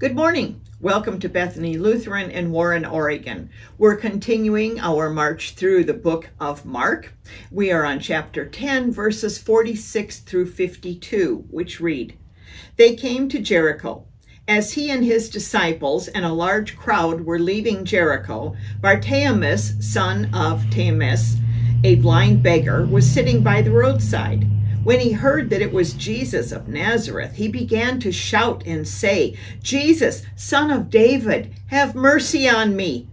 Good morning. Welcome to Bethany Lutheran in Warren, Oregon. We're continuing our march through the book of Mark. We are on chapter 10, verses 46 through 52, which read They came to Jericho. As he and his disciples and a large crowd were leaving Jericho, Bartimaeus, son of Timaeus, a blind beggar, was sitting by the roadside. When he heard that it was Jesus of Nazareth, he began to shout and say, Jesus, son of David, have mercy on me.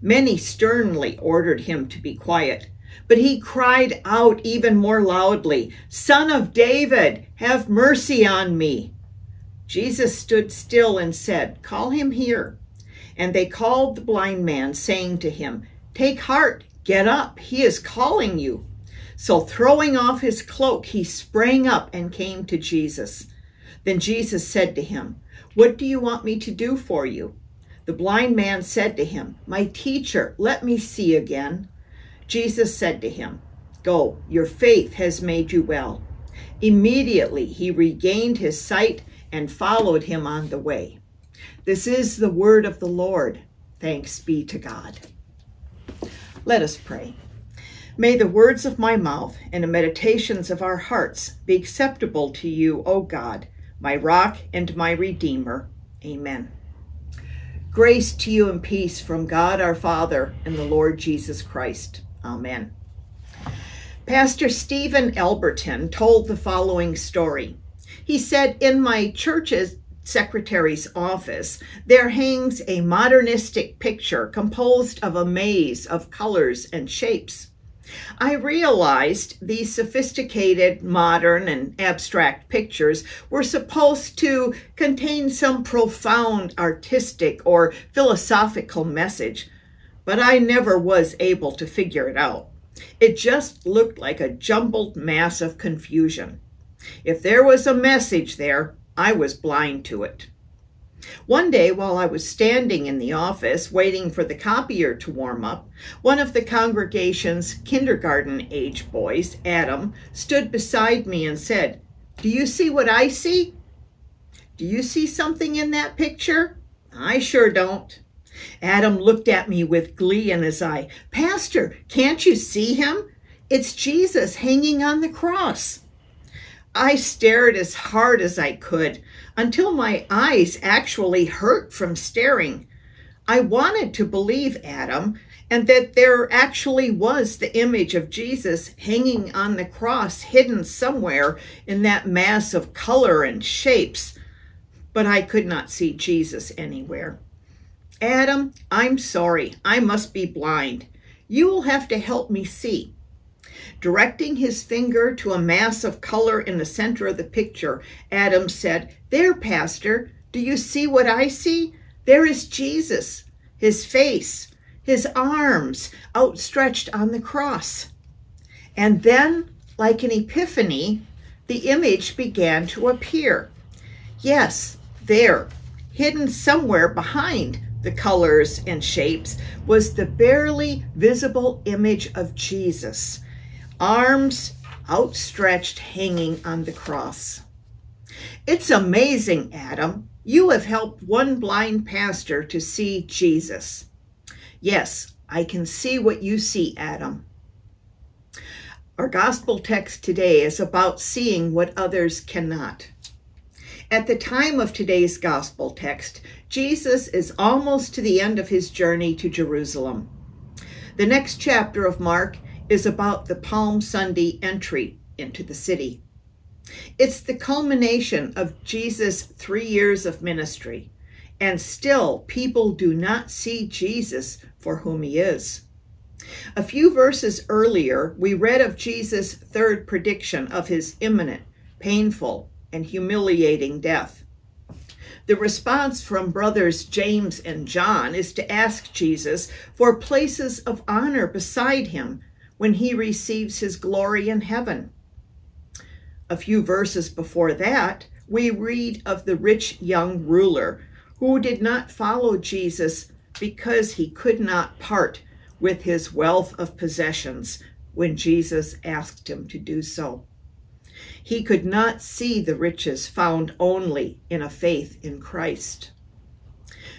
Many sternly ordered him to be quiet, but he cried out even more loudly, Son of David, have mercy on me. Jesus stood still and said, Call him here. And they called the blind man, saying to him, Take heart, get up, he is calling you. So throwing off his cloak, he sprang up and came to Jesus. Then Jesus said to him, What do you want me to do for you? The blind man said to him, My teacher, let me see again. Jesus said to him, Go, your faith has made you well. Immediately he regained his sight and followed him on the way. This is the word of the Lord. Thanks be to God. Let us pray. May the words of my mouth and the meditations of our hearts be acceptable to you, O God, my rock and my redeemer. Amen. Grace to you and peace from God our Father and the Lord Jesus Christ. Amen. Pastor Stephen Elberton told the following story. He said, In my church's secretary's office, there hangs a modernistic picture composed of a maze of colors and shapes. I realized these sophisticated, modern, and abstract pictures were supposed to contain some profound artistic or philosophical message, but I never was able to figure it out. It just looked like a jumbled mass of confusion. If there was a message there, I was blind to it. One day, while I was standing in the office waiting for the copier to warm up, one of the congregation's kindergarten age boys, Adam, stood beside me and said, Do you see what I see? Do you see something in that picture? I sure don't. Adam looked at me with glee in his eye. Pastor, can't you see him? It's Jesus hanging on the cross. I stared as hard as I could until my eyes actually hurt from staring. I wanted to believe Adam and that there actually was the image of Jesus hanging on the cross hidden somewhere in that mass of color and shapes, but I could not see Jesus anywhere. Adam, I'm sorry. I must be blind. You will have to help me see. Directing his finger to a mass of color in the center of the picture, Adam said, There, Pastor, do you see what I see? There is Jesus, his face, his arms outstretched on the cross. And then, like an epiphany, the image began to appear. Yes, there, hidden somewhere behind the colors and shapes, was the barely visible image of Jesus arms outstretched hanging on the cross. It's amazing, Adam. You have helped one blind pastor to see Jesus. Yes, I can see what you see, Adam. Our gospel text today is about seeing what others cannot. At the time of today's gospel text, Jesus is almost to the end of his journey to Jerusalem. The next chapter of Mark is about the Palm Sunday entry into the city. It's the culmination of Jesus' three years of ministry, and still people do not see Jesus for whom he is. A few verses earlier, we read of Jesus' third prediction of his imminent, painful, and humiliating death. The response from brothers James and John is to ask Jesus for places of honor beside him when he receives his glory in heaven. A few verses before that, we read of the rich young ruler who did not follow Jesus because he could not part with his wealth of possessions when Jesus asked him to do so. He could not see the riches found only in a faith in Christ.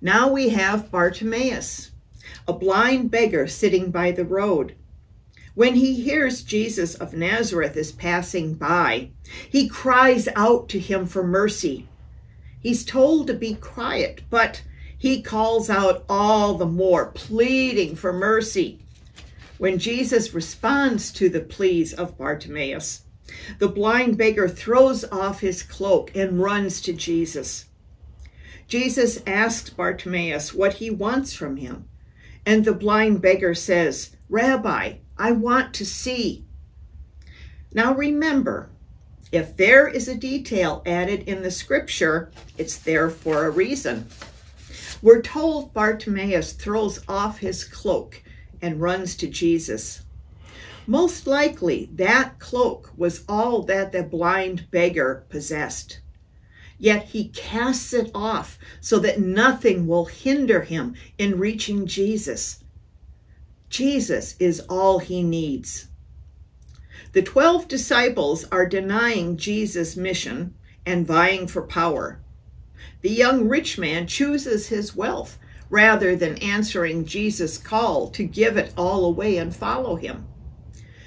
Now we have Bartimaeus, a blind beggar sitting by the road. When he hears Jesus of Nazareth is passing by, he cries out to him for mercy. He's told to be quiet, but he calls out all the more, pleading for mercy. When Jesus responds to the pleas of Bartimaeus, the blind beggar throws off his cloak and runs to Jesus. Jesus asks Bartimaeus what he wants from him, and the blind beggar says, Rabbi, I want to see. Now remember, if there is a detail added in the scripture, it's there for a reason. We're told Bartimaeus throws off his cloak and runs to Jesus. Most likely, that cloak was all that the blind beggar possessed. Yet he casts it off so that nothing will hinder him in reaching Jesus. Jesus is all he needs. The 12 disciples are denying Jesus' mission and vying for power. The young rich man chooses his wealth rather than answering Jesus' call to give it all away and follow him.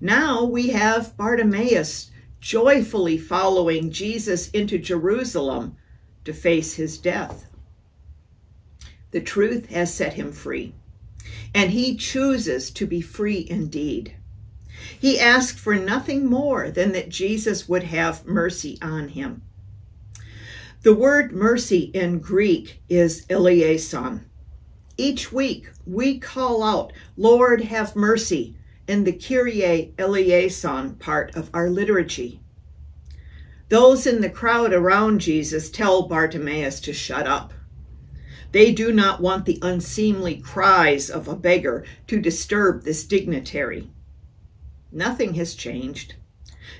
Now we have Bartimaeus joyfully following Jesus into Jerusalem to face his death. The truth has set him free, and he chooses to be free indeed. He asked for nothing more than that Jesus would have mercy on him. The word mercy in Greek is eleison. Each week we call out, Lord, have mercy, in the Kyrie eleison part of our liturgy. Those in the crowd around Jesus tell Bartimaeus to shut up. They do not want the unseemly cries of a beggar to disturb this dignitary. Nothing has changed.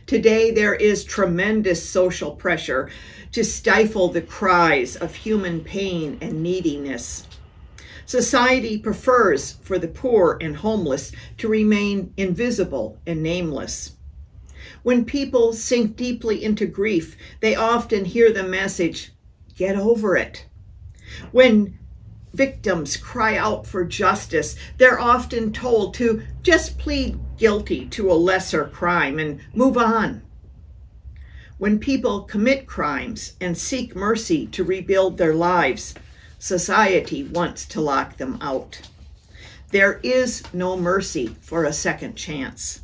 Today, there is tremendous social pressure to stifle the cries of human pain and neediness. Society prefers for the poor and homeless to remain invisible and nameless. When people sink deeply into grief, they often hear the message, get over it. When victims cry out for justice, they're often told to just plead guilty to a lesser crime and move on. When people commit crimes and seek mercy to rebuild their lives, society wants to lock them out. There is no mercy for a second chance.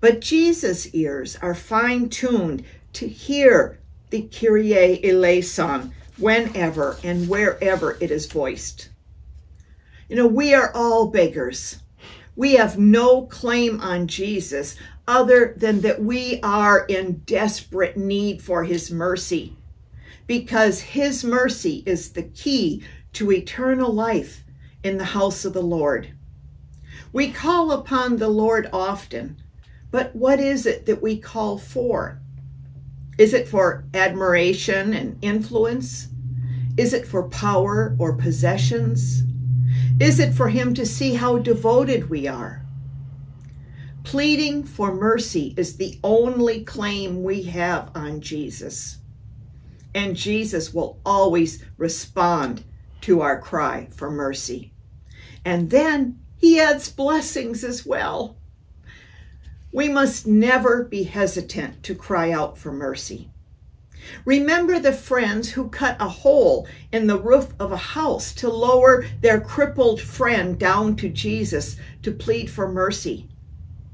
But Jesus' ears are fine tuned to hear the Kyrie eleison whenever and wherever it is voiced. You know, we are all beggars. We have no claim on Jesus other than that we are in desperate need for his mercy because his mercy is the key to eternal life in the house of the Lord. We call upon the Lord often, but what is it that we call for? Is it for admiration and influence? Is it for power or possessions? Is it for him to see how devoted we are? Pleading for mercy is the only claim we have on Jesus. And Jesus will always respond to our cry for mercy. And then he adds blessings as well. We must never be hesitant to cry out for mercy. Remember the friends who cut a hole in the roof of a house to lower their crippled friend down to Jesus to plead for mercy.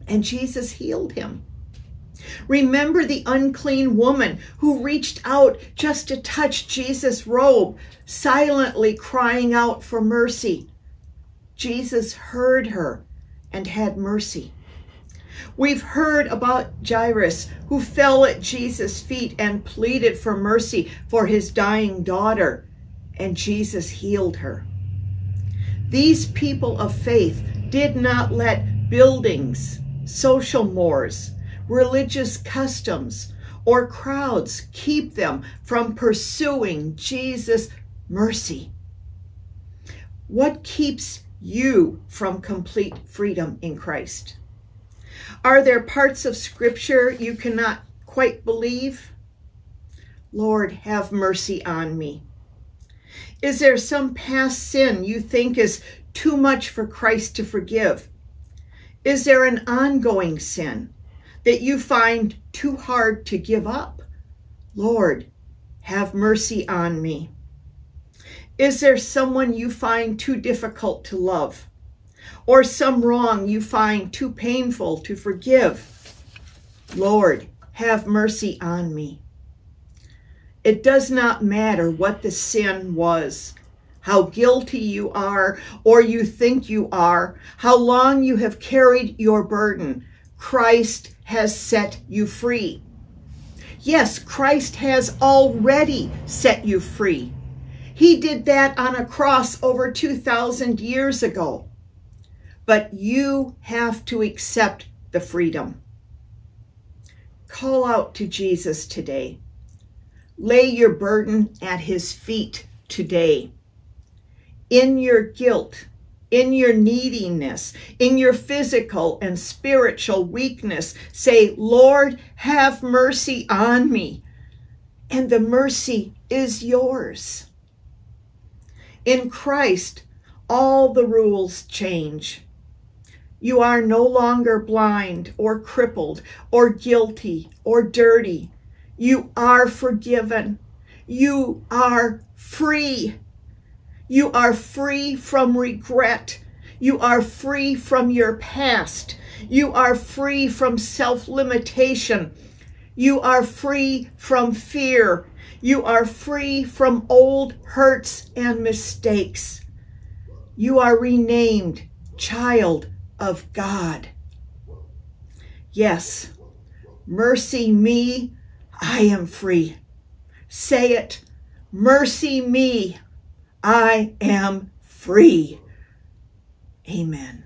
And Jesus healed him. Remember the unclean woman who reached out just to touch Jesus' robe, silently crying out for mercy. Jesus heard her and had mercy. We've heard about Jairus, who fell at Jesus' feet and pleaded for mercy for his dying daughter, and Jesus healed her. These people of faith did not let buildings, social mores, religious customs, or crowds keep them from pursuing Jesus' mercy. What keeps you from complete freedom in Christ? Are there parts of Scripture you cannot quite believe? Lord, have mercy on me. Is there some past sin you think is too much for Christ to forgive? Is there an ongoing sin that you find too hard to give up? Lord, have mercy on me. Is there someone you find too difficult to love? Or some wrong you find too painful to forgive? Lord, have mercy on me. It does not matter what the sin was, how guilty you are or you think you are, how long you have carried your burden. Christ has set you free. Yes, Christ has already set you free. He did that on a cross over 2,000 years ago. But you have to accept the freedom. Call out to Jesus today. Lay your burden at his feet today. In your guilt, in your neediness, in your physical and spiritual weakness, say, Lord, have mercy on me. And the mercy is yours. In Christ, all the rules change. You are no longer blind or crippled or guilty or dirty. You are forgiven. You are free. You are free from regret. You are free from your past. You are free from self limitation. You are free from fear. You are free from old hurts and mistakes. You are renamed child of God. Yes, mercy me, I am free. Say it, mercy me, I am free. Amen.